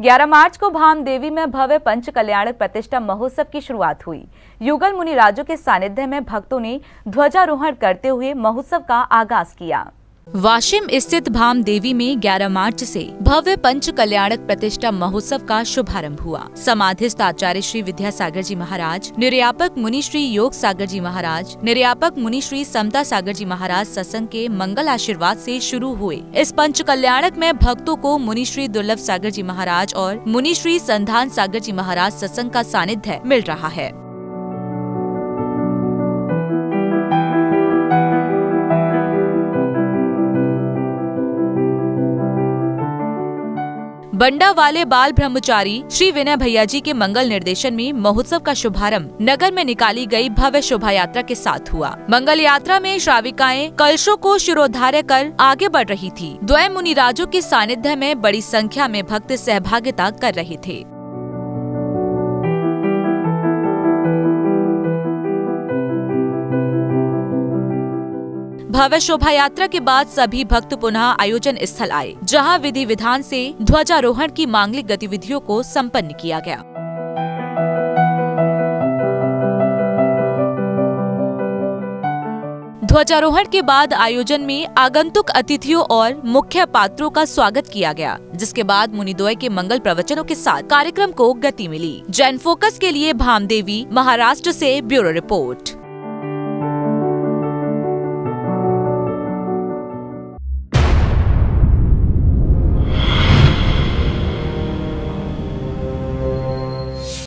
11 मार्च को भाम देवी में भव्य पंच कल्याण प्रतिष्ठा महोत्सव की शुरुआत हुई। युगल मुनि राजो के सानिध्य में भक्तों ने ध्वजारोहण करते हुए महोत्सव का आगाज़ किया। वाशिम स्थित भाम देवी में 11 मार्च से भव्य पंच कल्याणक प्रतिष्ठा महोत्सव का शुभारंभ हुआ। समाधिस्थ आचार्य श्री विद्यासागर जी महाराज, निर्यापक मुनि श्री योग सागर जी महाराज, निर्यापक मुनि श्री समता सागर जी महाराज सत्संग के मंगल आशीर्वाद से शुरू हुए। इस पंच कल्याणक में भक्तों को मुनि श्री दुर्लभ सागर जी महाराज और मुनि श्री संधान सागर जी महाराज सत्संग का सानिध्य मिल रहा है। बंडा वाले बाल ब्रह्मचारी श्री विनय भैया जी के मंगल निर्देशन में महोत्सव का शुभारंभ नगर में निकाली गई भव्य शोभा यात्रा के साथ हुआ। मंगल यात्रा में श्राविकाएँ कलशों को शिरोधार्य कर आगे बढ़ रही थी। द्वय मुनिराजों के सानिध्य में बड़ी संख्या में भक्त सहभागिता कर रहे थे। भव्य शोभा यात्रा के बाद सभी भक्त पुनः आयोजन स्थल आए, जहाँ विधि विधान से ध्वजारोहण की मांगलिक गतिविधियों को संपन्न किया गया। ध्वजारोहण के बाद आयोजन में आगंतुक अतिथियों और मुख्य पात्रों का स्वागत किया गया, जिसके बाद मुनिद्वय के मंगल प्रवचनों के साथ कार्यक्रम को गति मिली। जैन फोकस के लिए भामदेवी महाराष्ट्र से ब्यूरो रिपोर्ट।